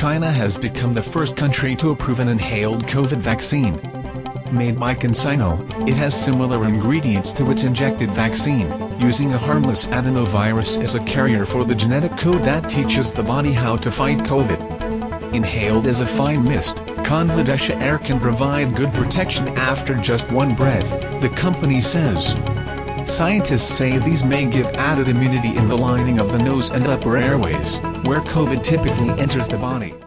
China has become the first country to approve an inhaled COVID vaccine. Made by CanSino, it has similar ingredients to its injected vaccine, using a harmless adenovirus as a carrier for the genetic code that teaches the body how to fight COVID. Inhaled as a fine mist, Convidecia Air can provide good protection after just one breath, the company says. Scientists say these may give added immunity in the lining of the nose and upper airways, where COVID typically enters the body.